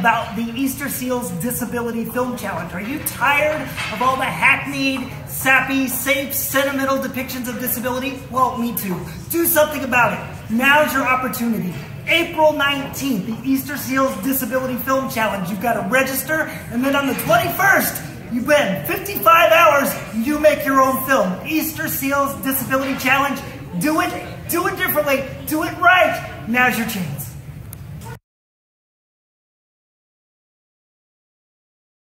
about the Easterseals Disability Film Challenge. Are you tired of all the hackneyed, sappy, safe, sentimental depictions of disability? Well, me too. Do something about it. Now's your opportunity. April 19th, the Easterseals Disability Film Challenge. You've got to register, and then on the 21st, you win 55 hours, you make your own film. Easterseals Disability Challenge. Do it, do it differently, do it right. Now's your chance.